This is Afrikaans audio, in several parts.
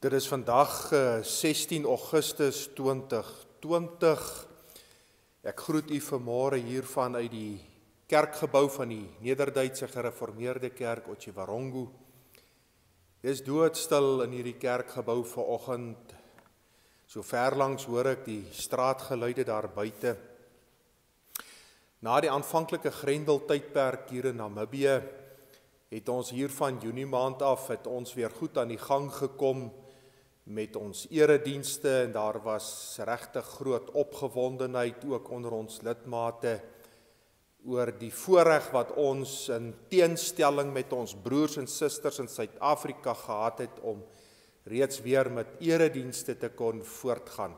Dit is vandag 16 eh, Augustus 2020. Ek groet u vanmôre hier van uit die kerkgebou van die Nederduitse Gereformeerde Kerk Otjiwarongo. Dis doodstil in hierdie kerkgebou vanoggend. So ver langs hoor ek die straatgeluide daar buite. Na die aanvanklike Grendeltydperk hier in Namibië het ons hier van Junie maand af het ons weer goed aan die gang gekom met ons eredienste en daar was regtig groot opgewondenheid ook onder ons lidmate oor die voorreg wat ons in teenstelling met ons broers en susters in Suid-Afrika gehad het om reeds weer met eredienste te kon voortgaan.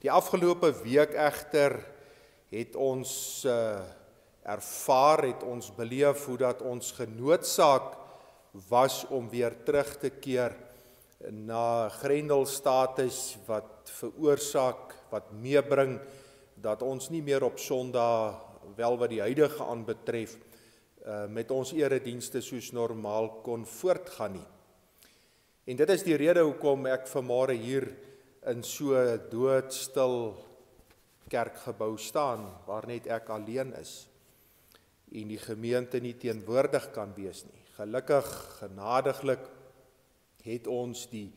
Die afgelope week egter het ons uh, ervaar het ons beleef hoe dat ons genoodsaak was om weer terug te keer na grendelstatus wat veroorsaak wat meebring dat ons nie meer op Sondag wel wat die huidige aanbetref uh met ons eredienste soos normaal kon voortgaan nie. En dit is die rede hoekom ek vanmôre hier in so doodstil kerkgebou staan waar net ek alleen is en die gemeente nie teenwoordig kan wees nie. Gelukkig genadiglik het ons die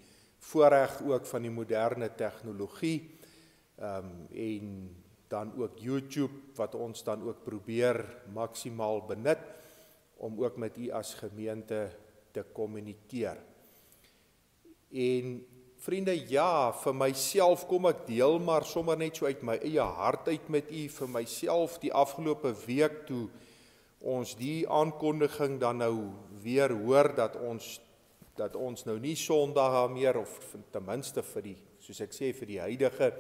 voorreg ook van die moderne tegnologie ehm um, en dan ook YouTube wat ons dan ook probeer maksimaal benut om ook met u as gemeente te kommunikeer. En vriende, ja, vir myself kom ek deel maar sommer net so uit my eie hart uit met u vir myself die afgelope week toe ons die aankondiging dan nou weer hoor dat ons dat ons nou nie Sondag meer of ten minste vir die soos ek sê vir die huidige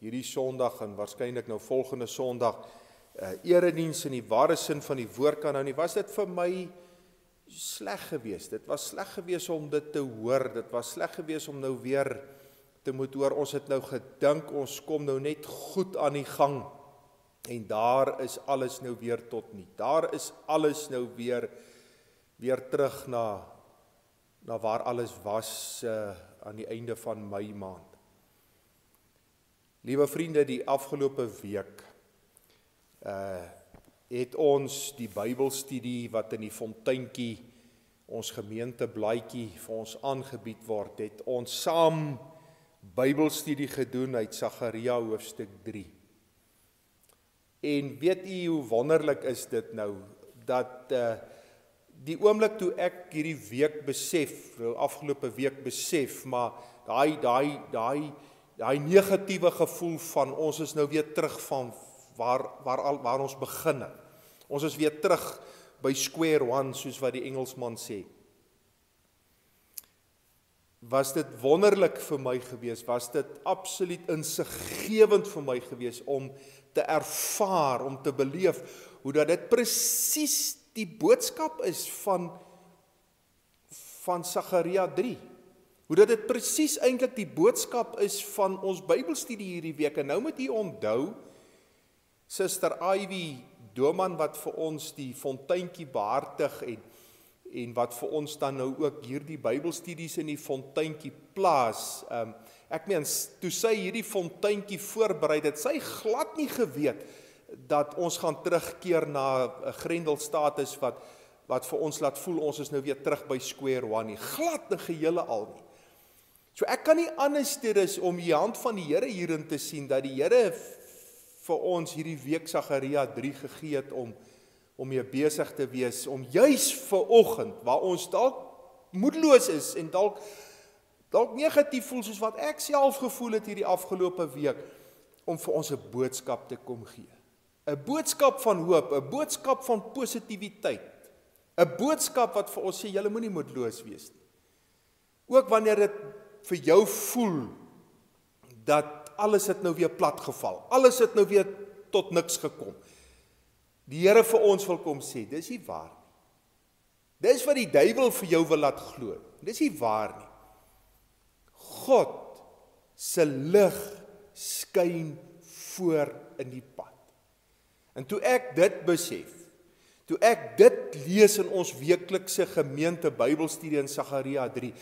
hierdie Sondag en waarskynlik nou volgende Sondag uh, erediens in die ware sin van die woord kan nou nie. Was dit vir my sleg geweest? Dit was sleg geweest om dit te hoor. Dit was sleg geweest om nou weer te moet hoor ons het nou gedink ons kom nou net goed aan die gang. En daar is alles nou weer tot nie. Daar is alles nou weer weer terug na na waar alles was uh, aan die einde van Mei maand. Liewe vriende, die afgelope week uh het ons die Bybelstudie wat in die fonteintjie ons gemeente blaadjie vir ons aangebied word, het ons saam Bybelstudie gedoen uit Sagaria hoofstuk 3. En weet u hoe wonderlik is dit nou dat uh die oomblik toe ek hierdie week besef, nou afgelope week besef, maar daai daai daai daai negatiewe gevoel van ons is nou weer terug van waar waar al waar ons begin het. Ons is weer terug by square one soos wat die Engelsman sê. Was dit wonderlik vir my gewees? Was dit absoluut insiggewend vir my gewees om te ervaar, om te beleef hoe dat dit presies die boodskap is van van Sagaria 3. Hoe dat dit presies eintlik die boodskap is van ons Bybelstudie hierdie week. En nou moet u onthou Suster Ivy Doman wat vir ons die fonteintjie behartig en en wat vir ons dan nou ook hierdie Bybelstudies in die fonteintjie plaas. Um ek meen toe sy hierdie fonteintjie voorberei het, sy glad nie geweet dat ons gaan terugkeer na 'n grendelstatus wat wat vir ons laat voel ons is nou weer terug by square one nie. Glad te gehele al nie. So ek kan nie anders doen is om die hand van die Here hierin te sien dat die Here vir ons hierdie week Sagaria 3 gegee het om om mee besig te wees om juis vir oggend waar ons dalk moedeloos is en dalk dalk negatief voel soos wat ek self gevoel het hierdie afgelope week om vir ons 'n boodskap te kom gee. 'n boodskap van hoop, 'n boodskap van positiwiteit. 'n boodskap wat vir ons sê julle moenie moedeloos wees nie. Ook wanneer dit vir jou voel dat alles het nou weer plat geval. Alles het nou weer tot niks gekom. Die Here vir ons wil kom sê, dis nie waar nie. Dis wat die duiwel vir jou wil laat glo. Dis nie waar nie. God se lig skyn voor in die. En toe ek dit besef, toe ek dit lees in ons weeklikse gemeente Bybelstudie in Sagaria 3,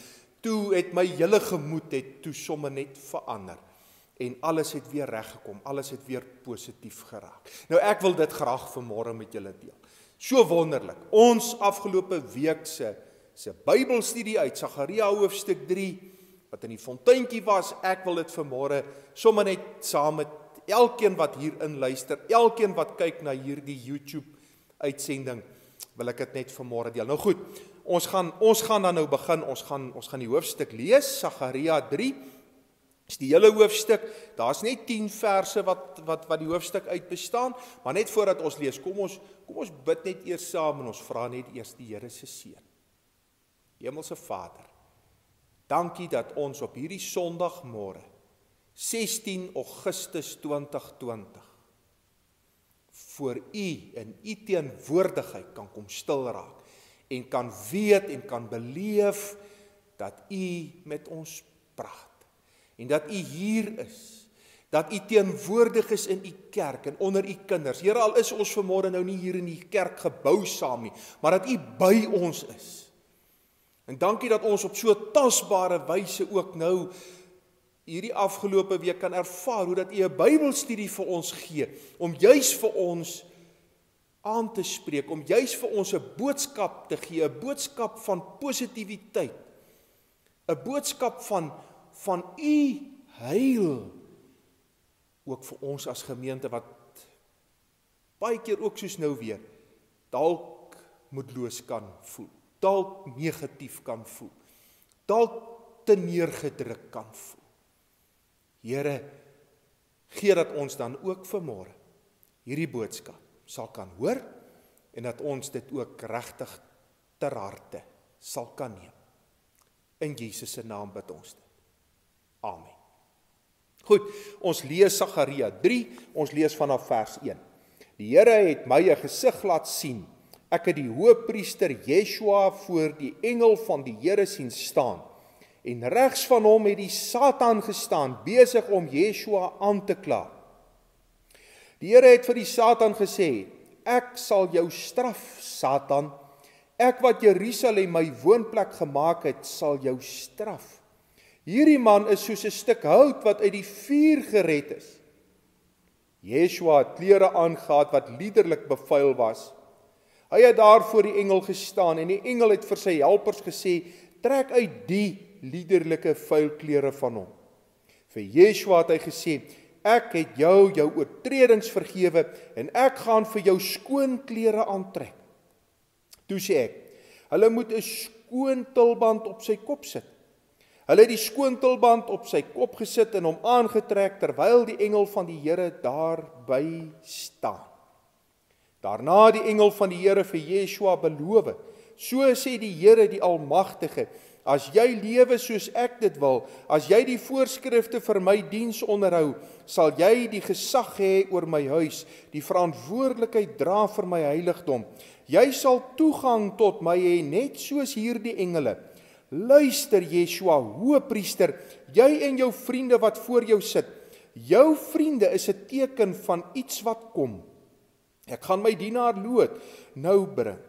toe het my hele gemoed het toe sommer net verander en alles het weer reggekom, alles het weer positief geraak. Nou ek wil dit graag vanmôre met julle deel. So wonderlik. Ons afgelope week se se Bybelstudie uit Sagaria hoofstuk 3 wat in die fonteintjie was, ek wil dit vanmôre sommer net saam met elkeen wat hier in luister, elkeen wat kyk na hierdie YouTube uitsending, wil ek dit net vanmôre deel. Nou goed, ons gaan ons gaan dan nou begin. Ons gaan ons gaan die hoofstuk lees, Sagaria 3 is die hele hoofstuk. Daar's net 10 verse wat wat wat die hoofstuk uit bestaan, maar net voordat ons lees, kom ons kom ons bid net eers saam en ons vra net eers die Here se seën. Hemelse Vader, dankie dat ons op hierdie Sondagmôre 16 Augustus 2020 voor U in U teenwoordigheid kan kom stil raak en kan weet en kan beleef dat U met ons praat en dat u hier is dat u teenwoordig is in u kerk en onder u kinders. Here al is ons vanmôre nou nie hier in die kerkgebou saam nie, maar dat u by ons is. En dankie dat ons op so tasbare wyse ook nou hierdie afgelope week kan ervaar hoe dat u 'n Bybelstudie vir ons gee om juis vir ons aan te spreek, om juis vir ons 'n boodskap te gee, 'n boodskap van positiwiteit. 'n Boodskap van van u heil ook vir ons as gemeente wat baie keer ook soos nou weer dalk moedloos kan voel, dalk negatief kan voel, dalk te neergedruk kan voel. Here, gee dat ons dan ook vanmôre hierdie boodskap sal kan hoor en dat ons dit ook regtig ter harte sal kan neem. In Jesus se naam bid ons dit. Amen. Goed, ons lees Sagaria 3, ons lees vanaf vers 1. Die Here het my 'n gesig laat sien. Ek het die hoofpriester Yeshua voor die engel van die Here sien staan. En regs van hom het die Satan gestaan, besig om Yeshua aan te kla. Die Here het vir die Satan gesê: "Ek sal jou straf, Satan. Ek wat Jerusalem my woonplek gemaak het, sal jou straf." Hierdie man is soos 'n stuk hout wat uit die vuur gered is. Yeshua het klere aangetree wat liderlik bevuil was. Hy het daar voor die engel gestaan en die engel het vir sy helpers gesê: "Trek uit die liderlike vuil klere van hom." Vir Yeshua het hy gesê: "Ek het jou jou oortredings vergewe en ek gaan vir jou skoon klere aantrek." Toe sê ek: "Hulle moet 'n skoon tulband op sy kop sit." Hulle het die skoontulband op sy kop gesit en hom aangetrek terwyl die engel van die Here daar by staan. Daarna die engel van die Here vir Yeshua beloof: "So sê die Here die Almagtige: As jy lewe soos ek dit wil, as jy die voorskrifte vir my diens onderhou, sal jy die gesag hê oor my huis, die verantwoordelikheid dra vir my heiligdom. Jy sal toegang tot my hê net soos hierdie engele." Luister Yeshua, Hoëpriester, jy en jou vriende wat voor jou sit. Jou vriende is 'n teken van iets wat kom. Ek gaan my dienaar Lot nou bring.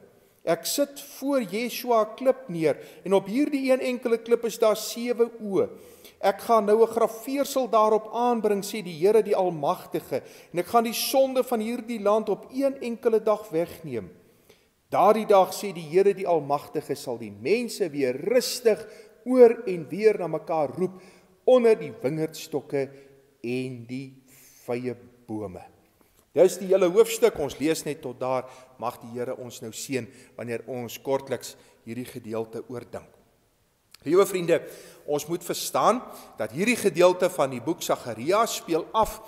Ek sit voor Yeshua klip neer en op hierdie een enkele klip is daar sewe oë. Ek gaan nou 'n grafeersel daarop aanbring sê die Here die Almagtige en ek gaan die sonde van hierdie land op een enkele dag wegneem. Daardie dag sê die Here die Almagtige sal die mense weer rustig oor en weer na mekaar roep onder die wingerdstokke en die vye bome. Dis die hele hoofstuk. Ons lees net tot daar. Mag die Here ons nou seën wanneer ons kortliks hierdie gedeelte oordink. Liewe vriende, ons moet verstaan dat hierdie gedeelte van die boek Sagaria speel af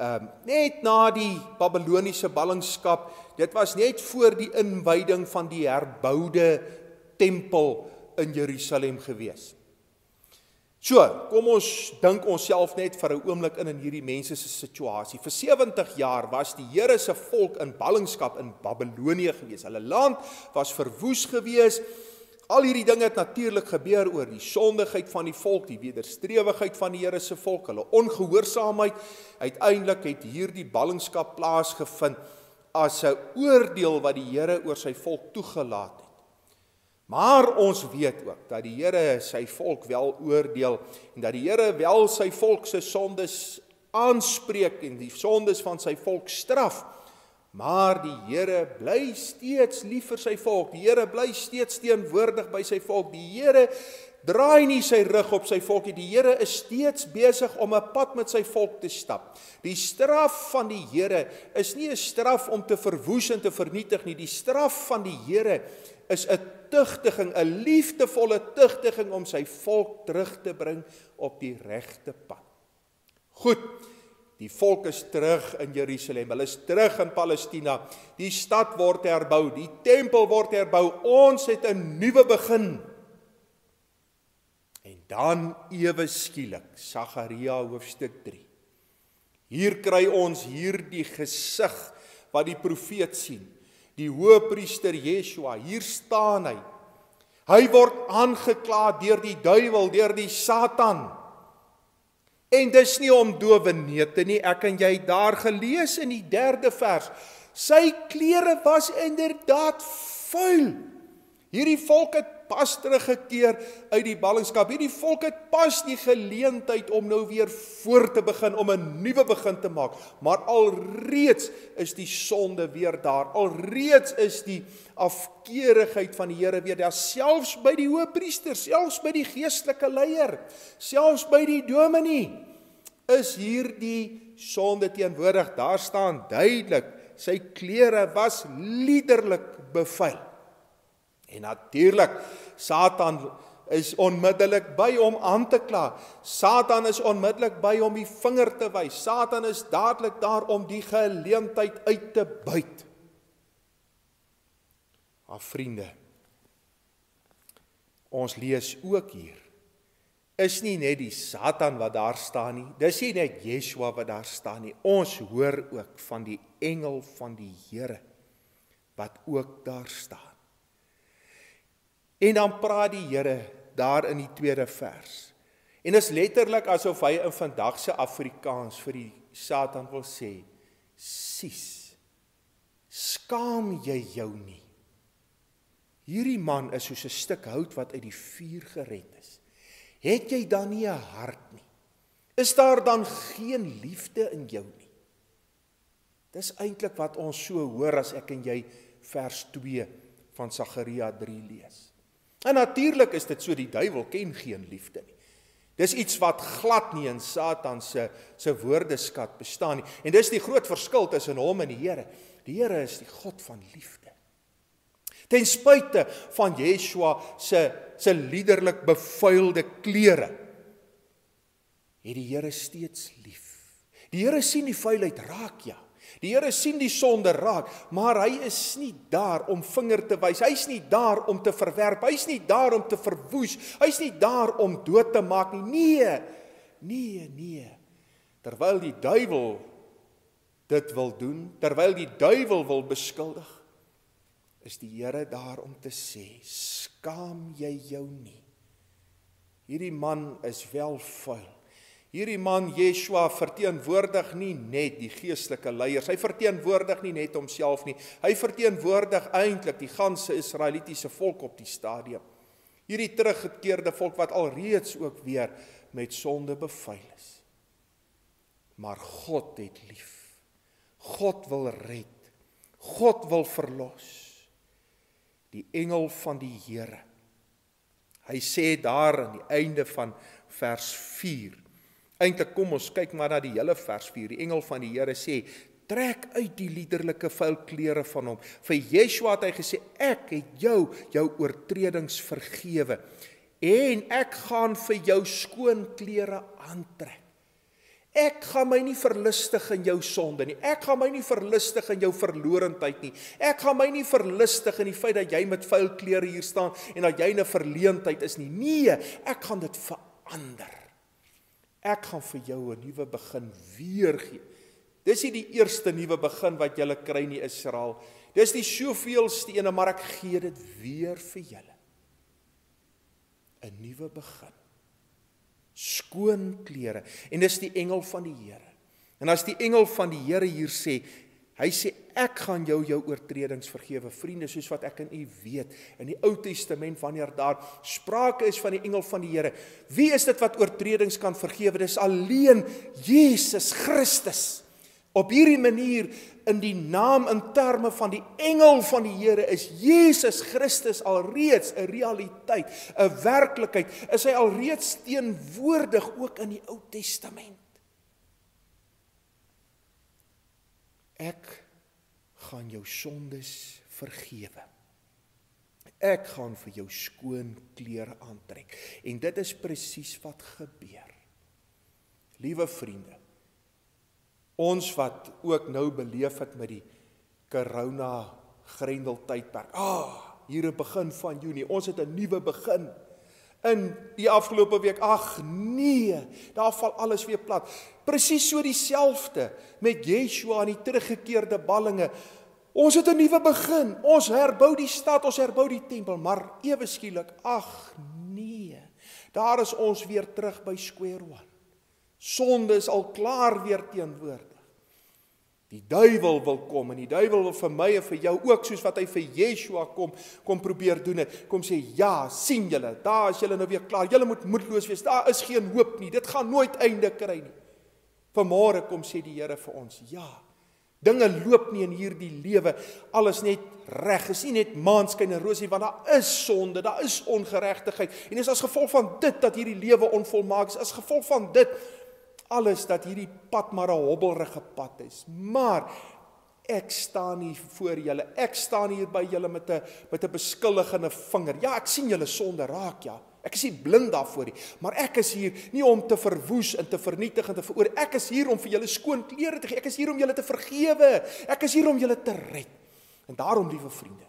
ehm um, net na die Babiloniese ballingskap Dit was net voor die inwyding van die herboude tempel in Jerusalem gewees. So, kom ons dink onsself net vir 'n oomblik in in hierdie mense se situasie. Vir 70 jaar was die Here se volk in ballingskap in Babilonie gewees. Hulle land was verwoes gewees. Al hierdie dinge het natuurlik gebeur oor die sondigheid van die volk, die wederstrewigheid van die Here se volk, hulle ongehoorsaamheid. Uiteindelik het hierdie ballingskap plaasgevind as 'n oordeel wat die Here oor sy volk toegelaat het. Maar ons weet ook dat die Here sy volk wel oordeel en dat die Here wel sy volk se sondes aanspreek en die sondes van sy volk straf. Maar die Here bly steeds lief vir sy volk. Die Here bly steeds teenwoordig by sy volk. Die Here draai nie sy rug op sy volk nie. Die Here is steeds besig om 'n pad met sy volk te stap. Die straf van die Here is nie 'n straf om te verwoes en te vernietig nie. Die straf van die Here is 'n tugtiging, 'n liefdevolle tugtiging om sy volk terug te bring op die regte pad. Goed. Die volk is terug in Jerusalem. Hulle is terug in Palestina. Die stad word herbou, die tempel word herbou. Ons het 'n nuwe begin. En dan ewe skielik, Sagaria hoofstuk 3. Hier kry ons hierdie gesig wat die profeet sien die hoëpriester Yeshua, hier staan hy. Hy word aangekla deur die duiwel, deur die Satan. En dis nie om dowe neete nie, ek en jy daar gelees in die 3de vers. Sy klere was inderdaad vuil. Hierdie volk het pas teruggekeer uit die ballingskap. Hierdie volk het pas die geleentheid om nou weer voor te begin om 'n nuwe begin te maak. Maar alreeds is die sonde weer daar. Alreeds is die afkeerigheid van die Here weer daar, selfs by die hoëpriester, selfs by die geestelike leier, selfs by die dominee is hierdie sonde teenwoordig. Daar staan duidelik, sy klere was liderlik bevuil. En natuurlik Satan is onmiddellik by om aan te kla. Satan is onmiddellik by om die vinger te wys. Satan is dadelik daar om die geleentheid uit te buit. Maar vriende, ons lees ook hier is nie net die Satan wat daar staan nie. Dis nie net Yeshua wat daar staan nie. Ons hoor ook van die engel van die Here wat ook daar staan. En dan praat die Here daar in die tweede vers. En is letterlik asof hy in vandag se Afrikaans vir die Satan wil sê: "Sis. Skaam jy jou nie? Hierdie man is soos 'n stuk hout wat uit die vuur gered is. Het jy dan nie 'n hart nie? Is daar dan geen liefde in jou nie?" Dis eintlik wat ons so hoor as ek en jy vers 2 van Sagaria 3 lees. En natuurlik is dit so die duiwel ken geen liefde nie. Dis iets wat glad nie in Satan se se woordeskat bestaan nie. En dis die groot verskil tussen hom en die Here. Die Here is die God van liefde. Ten spyte van Yeshua se se liderlik bevuilde klere het die Here steeds lief. Die Here sien die vuilheid raak ja. Die Here sien die sonde raak, maar hy is nie daar om vinger te wys. Hy's nie daar om te verwerp. Hy's nie daar om te verwoes. Hy's nie daar om dood te maak nie. Nee. Nee, nee. Terwyl die duiwel dit wil doen, terwyl die duiwel wil beskuldig, is die Here daar om te sê: "Skaam jy jou nie? Hierdie man is wel vuil. Hierdie man Yeshua verteenwoordig nie net die geestelike leiers. Hy verteenwoordig nie net homself nie. Hy verteenwoordig eintlik die ganse Israelitiese volk op die stadium. Hierdie teruggekeerde volk wat alreeds ook weer met sonde bevuil is. Maar God het lief. God wil red. God wil verlos. Die engel van die Here. Hy sê daar aan die einde van vers Eintlik kom ons kyk maar na die hele vers 4. Die engel van die Here sê: "Trek uit die liderlike vuil klere van hom." Vir Yeshua het hy gesê: "Ek het jou jou oortredings vergewe en ek gaan vir jou skoon klere aantrek." Ek gaan my nie verlustig in jou sonde nie. Ek gaan my nie verlustig in jou verlorendheid nie. Ek gaan my nie verlustig in die feit dat jy met vuil klere hier staan en dat jy 'n verleentheid is nie. Nee, ek gaan dit verander. Ek gaan vir jou 'n nuwe begin weer gee. Dis nie die eerste nuwe begin wat jy kry in Israel. Dis die soveelste ene, maar ek gee dit weer vir julle. 'n Nuwe begin. Skoon klere en dis die engel van die Here. En as die engel van die Here hier sê, hy sê Ek gaan jou jou oortredings vergewe, vriende, soos wat ek en u weet. In die Ou Testament wanneer daar sprake is van die engel van die Here, wie is dit wat oortredings kan vergewe? Dis alleen Jesus Christus. Op hierdie manier in die naam in terme van die engel van die Here is Jesus Christus alreeds 'n realiteit, 'n werklikheid. Is hy alreeds teenwoordig ook in die Ou Testament? Ek gaan jou sondes vergewe. Ek gaan vir jou skoon klere aantrek. En dit is presies wat gebeur. Liewe vriende, Ons wat ook nou beleef het met die corona grendel tydperk. Ah, hier 'n begin van Junie. Ons het 'n nuwe begin. In die afgelope week, ag nee, daar val alles weer plat. Presies so dieselfde met Yeshua en die teruggekeerde ballinge. Ons het 'n nuwe begin. Ons herbou die stad, ons herbou die tempel, maar ewe skielik, ag nee. Daar is ons weer terug by square one. Sonde is al klaar weer teenwoordig. Die duiwel wil kom en die duiwel wil vir my en vir jou ook soos wat hy vir Yeshua kom kom probeer doen het. Kom sê ja, sien julle, daar is julle nou weer klaar. Julle moet moedeloos wees. Daar is geen hoop nie. Dit gaan nooit einde kry nie. Vanmôre kom sê die Here vir ons, ja. Dinge loop nie in hierdie lewe alles net reg. Is nie net maanskyn en rosie want daar is sonde, daar is ongeregtigheid. En dis as gevolg van dit dat hierdie lewe onvolmaak is. As gevolg van dit alles dat hierdie pad maar 'n hobbelrige pad is. Maar ek staan nie voor julle. Ek staan hier by julle met 'n met 'n beskuldigende vinger. Ja, ek sien julle sonde raak, ja. Ek is nie blind daarvoor nie, maar ek is hier nie om te verwoes en te vernietig en te veroor. Ek is hier om vir julle skoon klere te gee. Ek is hier om julle te vergewe. Ek is hier om julle te red. En daarom, liewe vriende,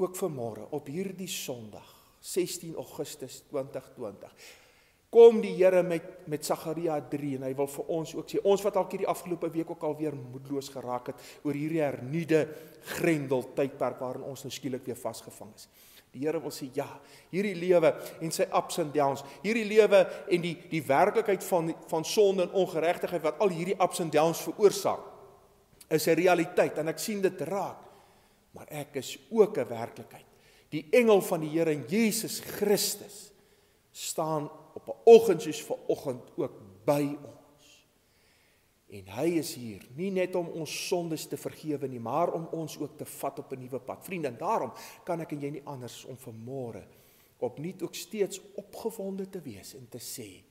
ook vanmôre op hierdie Sondag, 16 Augustus 2020 kom die Here met met Sagaria 3 en hy wil vir ons ook sê ons wat dalk hierdie afgelope week ook al weer moedeloos geraak het oor hierdie hernuide grendel tydperk waarin ons nou skielik weer vasgevang is. Die Here wil sê ja, hierdie lewe en sy ups and downs, hierdie lewe en die die werklikheid van van sonde en ongeregtigheid wat al hierdie ups and downs veroorsaak is 'n realiteit en ek sien dit raak. Maar ek is ook 'n werklikheid. Die engel van die Here en Jesus Christus staan op 'n oggend soos vanoggend ook by ons. En hy is hier nie net om ons sondes te vergewe nie, maar om ons ook te vat op 'n nuwe pad. Vriende, en daarom kan ek en jy nie anders om vanmôre opnuut ook steeds opgewonde te wees en te sê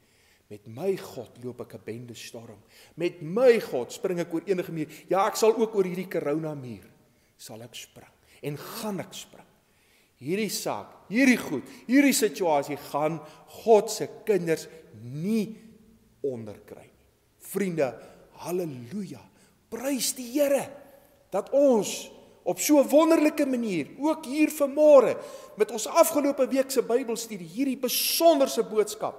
met my God loop ek 'n bende storm. Met my God spring ek oor enige muur. Ja, ek sal ook oor hierdie corona muur sal ek spring en gaan ek spring hierdie saak, hierdie goed, hierdie situasie gaan God se kinders nie onderkry nie. Vriende, haleluja. Prys die Here dat ons op so 'n wonderlike manier ook hier vanmôre met ons afgelope week se Bybelstudie hierdie besonderse boodskap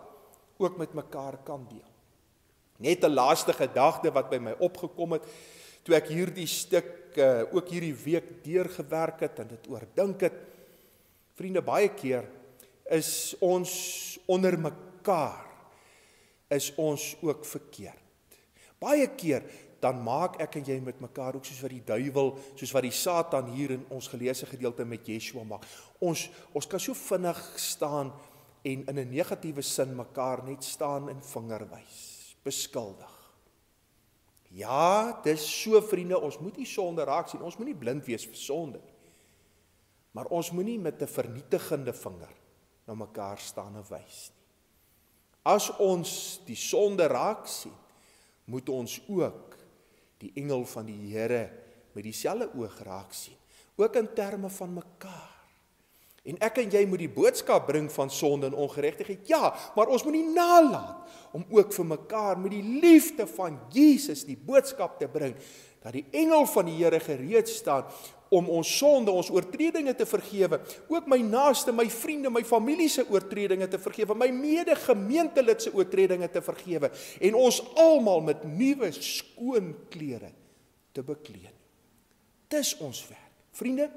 ook met mekaar kan deel. Net 'n laaste gedagte wat by my opgekom het toe ek hierdie stuk uh, ook hierdie week deurgewerk het en dit oordink het. Vriende, baie keer is ons onder mekaar is ons ook verkeerd. Baie keer dan maak ek en jy met mekaar ook soos wat die duiwel, soos wat die Satan hier in ons geleesde gedeelte met Yeshua maak. Ons ons kan so vinnig staan en in 'n negatiewe sin mekaar net staan en vinger wys, beskuldig. Ja, dis so vriende, ons moet nie sonde raak sien. Ons moenie blind wees vir sonde nie. Maar ons moenie met 'n vernietigende vinger na mekaar staan en wys nie. As ons die sonde raak sien, moet ons ook die engel van die Here met dieselfde oog raak sien, ook in terme van mekaar. En ek en jy moet die boodskap bring van sonde en ongeregtigheid. Ja, maar ons moenie nalat om ook vir mekaar met die liefde van Jesus die boodskap te bring dat die engel van die Here gereed staan om ons sonde, ons oortredinge te vergewe, ook my naaste, my vriende, my familie se oortredinge te vergewe, my medegemeentelid se oortredinge te vergewe en ons almal met nuwe skoon klere te bekleed. Dis ons werk. Vriende,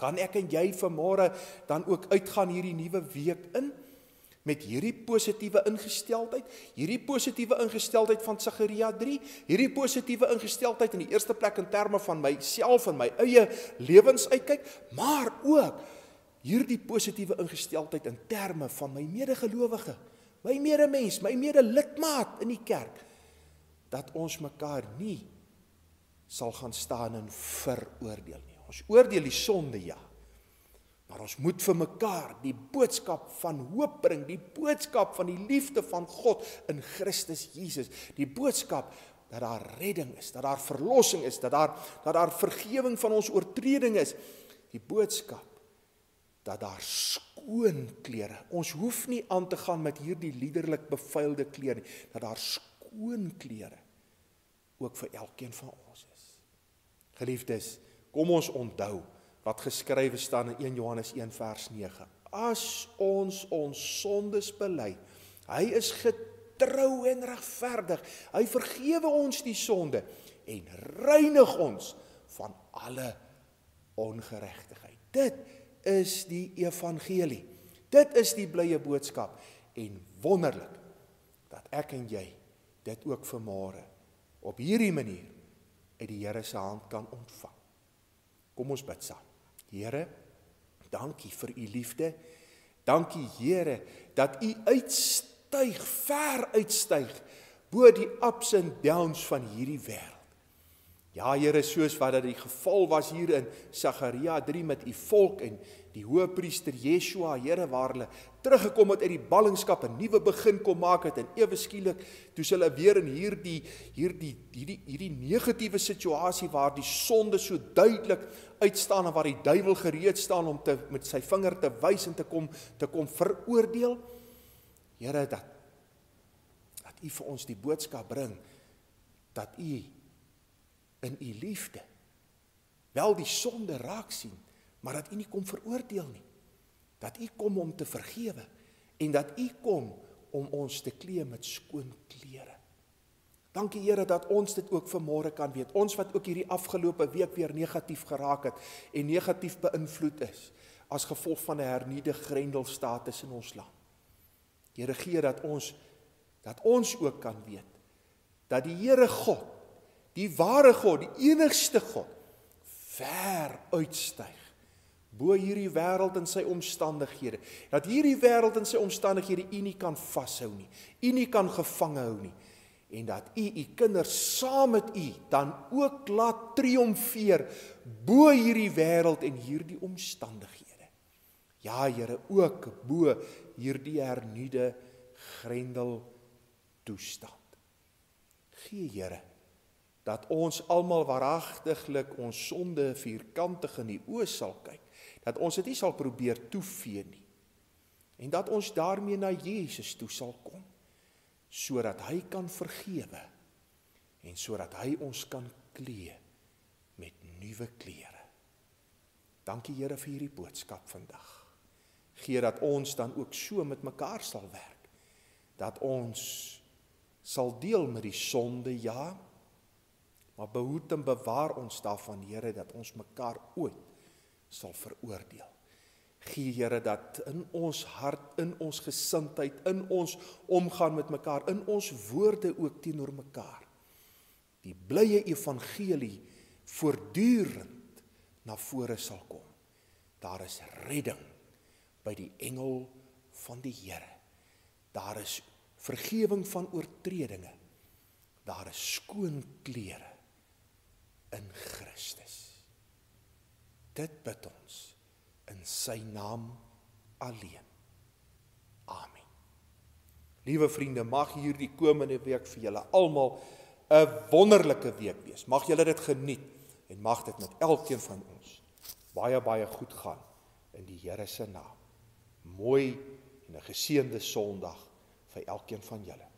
kan ek en jy vanmôre dan ook uitgaan hierdie nuwe week in met hierdie positiewe ingesteldheid, hierdie positiewe ingesteldheid van Sagaria 3, hierdie positiewe ingesteldheid in die eerste plek in terme van myself en my eie lewensuitkyk, maar ook hierdie positiewe ingesteldheid in terme van my medegelowige, my medemens, my medelidmaat in die kerk dat ons mekaar nie sal gaan staan en veroordeel nie. Ons oordeel die sonde ja, Maar ons moet vir mekaar die boodskap van hoop bring, die boodskap van die liefde van God in Christus Jesus, die boodskap dat daar redding is, dat daar verlossing is, dat daar dat daar vergifnis van ons oortreding is, die boodskap dat daar skoon klere. Ons hoef nie aan te gaan met hierdie liderlik bevuilde klere nie, dat daar skoon klere ook vir elkeen van ons is. Geliefdes, kom ons onthou wat geskrywe staan in 1 Johannes 1 vers 9. As ons ons sondes bely, hy is getrou en regverdig. Hy vergewe ons die sonde en reinig ons van alle ongeregtigheid. Dit is die evangelie. Dit is die blye boodskap en wonderlik dat ek en jy dit ook vanmôre op hierdie manier uit die Here se hand kan ontvang. Kom ons bid saam. Here, dankie vir u liefde. Dankie Here dat u uitstyg, ver uitstyg bo die ups en downs van hierdie wêreld. Ja Here, soos wat dit die geval was hier in Sagaria 3 met u volk en die hoëpriester Yeshua, Here, waar hulle teruggekom het uit die ballingskap en nuwe begin kom maak het en ewe skielik toe hulle weer in hierdie hierdie hierdie hierdie negatiewe situasie waar die sonde so duidelik uitstaan en waar die duiwel gereed staan om te met sy vinger te wys en te kom te kom veroordeel. Here, dat dat U vir ons die boodskap bring dat U in u liefde wel die sonde raak sien, maar dat u nie kom veroordeel nie. Dat u kom om te vergewe en dat u kom om ons te klee met skoon klere. Dankie Here dat ons dit ook vanmôre kan weet. Ons wat ook hierdie afgelope week weer negatief geraak het en negatief beïnvloed is as gevolg van 'n hernieude grendelstatus in ons land. Here gee dat ons dat ons ook kan weet dat die Here God die ware God, die enigste God, ver uitstyg bo hierdie wêreld en sy omstandighede. Dat hierdie wêreld en sy omstandighede u nie kan vashou nie. U nie kan gevange hou nie. En dat u u kinders saam met u dan ook laat triomfeer bo hierdie wêreld en hierdie omstandighede. Ja, Here, ook bo hierdie hernuide grendel toestand. Gee Here dat ons almal waaragtiglik ons sonde vierkantig in die oë sal kyk dat ons dit nie sal probeer toevee nie en dat ons daarmee na Jesus toe sal kom sodat hy kan vergewe en sodat hy ons kan klee met nuwe klere. Dankie Here vir hierdie boodskap vandag. Gee dat ons dan ook so met mekaar sal werk dat ons sal deel met die sonde ja Maar behoed en bewaar ons daarvan, Here, dat ons mekaar ooit sal veroordeel. Gee Here dat in ons hart, in ons gesindheid, in ons omgaan met mekaar, in ons woorde ook teenoor mekaar die blye evangelie voortdurend na vore sal kom. Daar is redding by die engel van die Here. Daar is vergifnis van oortredinge. Daar is skoon klere in Christus. Dit bid ons in sy naam alleen. Amen. Liewe vriende, mag hierdie komende week vir julle almal 'n wonderlike week wees. Mag julle dit geniet en mag dit met elkeen van ons baie baie goed gaan in die Here se naam. Mooi en 'n geseënde Sondag vir elkeen van julle.